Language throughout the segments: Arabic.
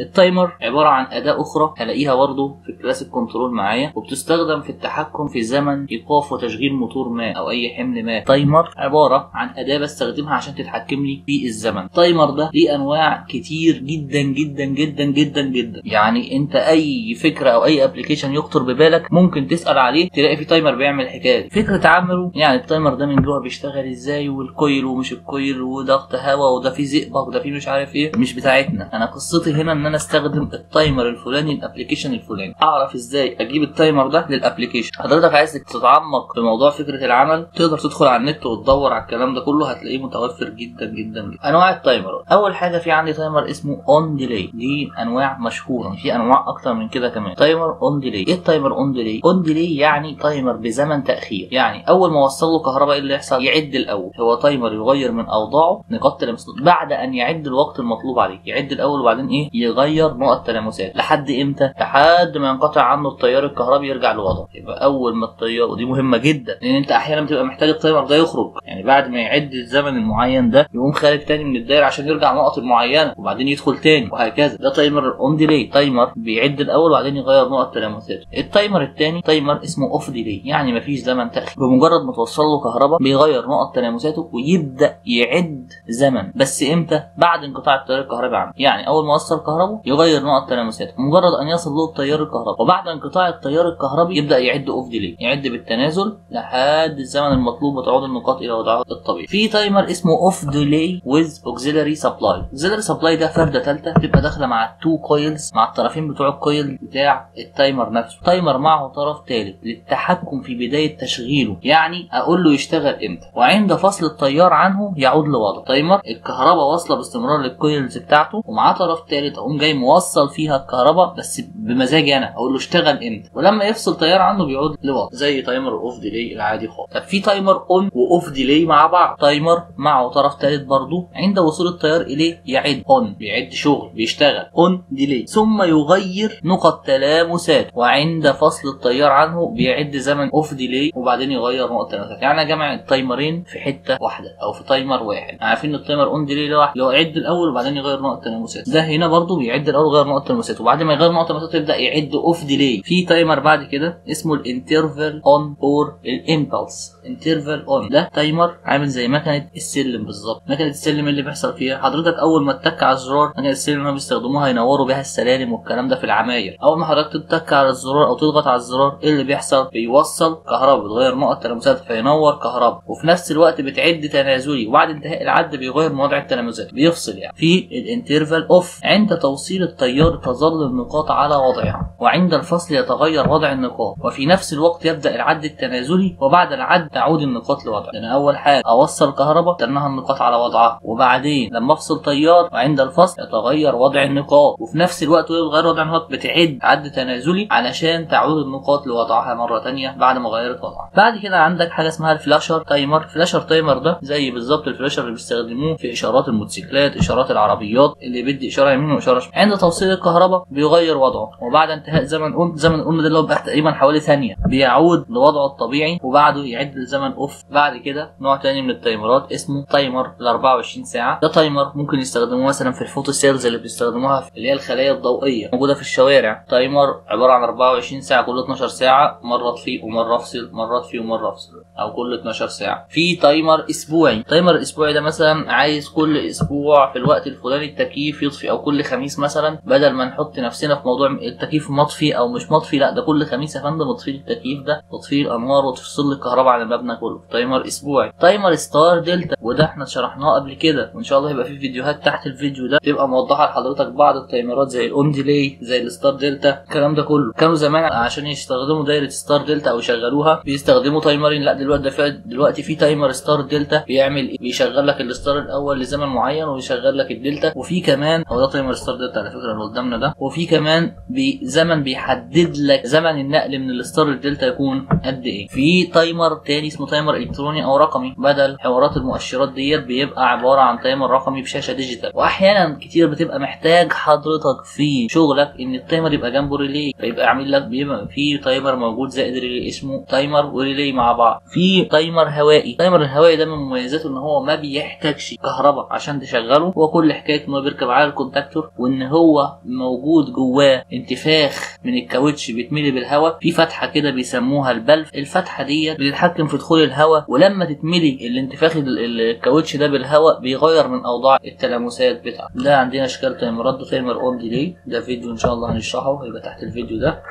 ال timer عبارة عن أداة أخرى هلاقيها برضه في ال classic control معايا وبتستخدم في التحكم في زمن إيقاف وتشغيل موتور ما أو أي حمل ما. timer عبارة عن أداة بستخدمها عشان تتحكم لي في الزمن. ال timer ده ليه أنواع كتير جدا جدا جدا جدا جدا. يعني أنت أي فكرة أو أي application يخطر ببالك ممكن تسأل عليه تلاقي في timer بيعمل الحكاية دي فكرة عمله يعني ال timer ده من جوه بيشتغل إزاي وال coil ومش ال coil وضغط هواء وده فيه زئبق وده فيه مش عارف إيه. مش بتاعتنا. أنا قصتي هنا إن أنا أستخدم ال timer الفلاني ال application الفلاني. أعرف إزاي أجيب ال timer ده لل application؟ حضرتك عايز تتعمق في موضوع فكرة العمل تقدر تدخل على النت وتدور على الكلام ده كله هتلاقيه متوفر جدا جدا. جدا أنواع ال timer. أول حاجة في عندي timer اسمه on delay دي أنواع مشهورة. في أنواع أكتر من كده كمان. timer on delay إيه ال timer on delay on delay يعني timer بزمن تأخير. يعني أول ما اوصل له كهرباء إيه اللي يحصل يعد الأول. هو timer يغير من أوضاعه نقاط بعد أن يعد الوقت المطلوب عليه. يعد الأول وبعدين إيه؟ يغير نقط تلامسات لحد إمتى؟ لحد ما ينقطع عنه التيار الكهربي يرجع لوضعه. يبقى أول ما التيار ودي مهمة جدا لأن أنت أحيانا بتبقى محتاج ال timer ده يخرج. يعني بعد ما يعد الزمن المعين ده يقوم خارج تاني من الدايرة عشان يرجع نقط معينة وبعدين يدخل تاني وهكذا. ده timer on delay timer بيعد الأول وبعدين يغير نقط تلامسات ال timer الثاني timer اسمه off delay يعني مفيش زمن تأخير. بمجرد ما توصل له كهرباء بيغير نقط تلامساته ويبدأ يعد زمن. بس إمتى؟ بعد انقطاع التيار الكهربي عنه. يعني أول ما وصل كهرباء يغير نقط تلامساته مجرد أن يصل له التيار الكهربي وبعد انقطاع التيار الكهربي يبدأ يعد off delay يعد بالتنازل لحد الزمن المطلوب وتعود النقاط إلى وضعها الطبيعي. في timer اسمه off delay with auxiliary supply auxiliary supply ده فردة ثالثه بتبقى داخلة مع ال two coils مع الطرفين بتوع ال coil بتاع ال timer نفسه. timer معه طرف ثالث للتحكم في بداية تشغيله يعني أقول له يشتغل إمتى. وعند فصل التيار عنه يعود لوضعه. timer الكهرباء واصلة باستمرار لل coils بتاعته ومعاه طرف ثالث أقوم جاي موصل فيها الكهرباء بس بمزاجي أنا أقول له اشتغل إمتى؟ ولما يفصل تيار عنه بيعود لوضعه زي timer off delay العادي خالص. طب في timer on و off delay مع بعض. timer معه طرف ثالث برضه عند وصول التيار إليه يعد on بيعد شغل بيشتغل. on delay. ثم يغير نقط تلامسات. وعند فصل التيار عنه بيعد زمن off delay وبعدين يغير نقط تلامسات. يعني أنا جمع ال timerين في حتة واحدة أو في timer واحد. عارفين ال timer on delay لوحده؟ اللي هو يعد الأول وبعدين يغير نقط تلامسات. ده هنا برضه بيعد الأول ويغير نقط تلامسات وبعد ما يغير نقط تلامسات يبدأ يعد off delay في timer بعد كده اسمه ال interval on or ال impulse interval on ده timer عامل زي مكنة السلم بالظبط. مكنة السلم اللي بيحصل فيها. حضرتك أول ما تتك على الزرار مكنة السلم اللي بيستخدموها ينوروا بيها السلالم والكلام ده في العماير. أول ما حضرتك تتك على الزرار أو تضغط على الزرار إيه اللي بيحصل؟ بيوصل كهرباء بتغير نقط تلامسات فينور كهرباء. وفي نفس الوقت بتعد تنازلي. وبعد انتهاء العد بيغير وضع التلامسات بيفصل يعني. في ال interval off عند توصيل التيار تظل النقاط على وضعها وعند الفصل يتغير وضع النقاط وفي نفس الوقت يبدأ العد التنازلي وبعد العد تعود النقاط لوضعها. يعني أول حاجة أوصل كهرباء تنها النقاط على وضعها. وبعدين لما أفصل تيار وعند الفصل يتغير وضع النقاط وفي نفس الوقت وهي بتغير وضع النقاط بتعد عد تنازلي علشان تعود النقاط لوضعها مرة ثانية بعد ما غيرت وضعها. بعد كده عندك حاجة اسمها ال flasher timer. ال flasher timer ده زي بالظبط ال flasher اللي بيستخدموه في إشارات الموتوسيكلات إشارات العربيات اللي بيدي إشارة يمين وإشارة شمال عند توصيل الكهرباء بيغير وضعه. وبعد انتهاء زمن on زمن on ده اللي هو تقريبا حوالي ثانية. بيعود لوضعه الطبيعي وبعده يعد الزمن off. بعد كده نوع تاني من ال timerات اسمه timer ل 24 ساعة. ده timer ممكن يستخدموه مثلا في ال photo cells اللي بيستخدموها في اللي هي الخلايا الضوئية. موجودة في الشوارع. timer عبارة عن 24 ساعة كل 12 ساعة. مره اطفي ومره افصل مره اطفي ومره افصل أو كل 12 ساعة. في timer أسبوعي. timer الاسبوعي ده مثلا عايز كل أسبوع في الوقت الفلاني التكييف يطفي أو كل خميس مثلا بدل ما نحط نفسنا في موضوع التكييف مطفي أو مش مطفي لأ ده كل خميس يا فندم اطفي التكييف ده وتطفي الأنوار وتفصل الكهرباء عن المبنى كله. timer أسبوعي. timer star delta. وده إحنا شرحناه قبل كده. وإن شاء الله هيبقى في فيديوهات تحت الفيديو ده تبقى موضحة لحضرتك بعض التايمرات زي ال on delay زي ال star delta الكلام ده كله. كانوا زمان عشان يستخدموا دايرة star delta أو يشغلوها بيستخدموا تايمرين. لأ دلوقتي ده دلوقتي في timer star delta بيعمل إيه؟ بيشغل لك ال star الأول لزمن معين ويشغل لك الدلتا وفي كمان هو ده timer star delta على فكرة اللي قدامنا ده. وفي كمان بزمن بيحدد لك زمن النقل من ال star لل delta يكون قد إيه. في timer تاني اسمه timer إلكتروني أو رقمي. بدل حوارات المؤشرات ديت بيبقى عبارة عن timer رقمي بشاشة digital وأحيانا كتير بتبقى محتاج حضرتك في شغلك إن ال timer يبقى جنبه relay فيبقى عامل لك بيبقى في timer موجود زائد relay اسمه timer و relay مع بعض. في timer هوائي. ال timer الهوائي ده من مميزاته إن هو ما بيحتاجش كهرباء عشان تشغله. هو كل حكايته إن هو بيركب على ال contactor وإن هو موجود جواه انتفاخ من الكاوتش بيتملي بالهواء. في فتحة كده بيسموها البلف. الفتحة دي بتتحكم في دخول الهواء ولما تتملي الانتفاخ ال- الكاوتش ده بالهواء بيغير من أوضاع التلامسات بتاعته. ده عندنا أشكال تايمرات. ده timer on delay ده فيديو إن شاء الله هنشرحه. هيبقى تحت الفيديو ده.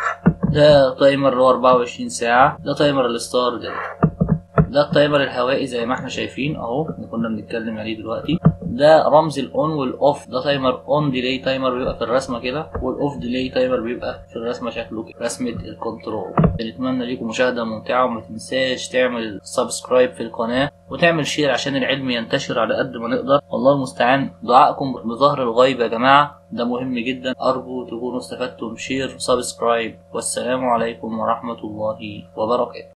ده timer اللي هو 24 ساعة. ده timer ال star ده. ده ال timer الهوائي زي ما إحنا شايفين اهو اللي كنا بنتكلم عليه دلوقتي. ده رمز ال on وال off ده timer on delay timer بيبقى في الرسمة كده وال off delay timer بيبقى في الرسمة شكله كده رسمة ال control نتمنى ليكم مشاهدة ممتعة وما تنساش تعمل subscribe في القناة وتعمل share عشان العلم ينتشر على قد ما نقدر. والله المستعان. دعائكم بظهر الغيب يا جماعة. ده مهم جدا. أرجو تكونوا استفدتم. share و subscribe والسلام عليكم ورحمة الله وبركاته.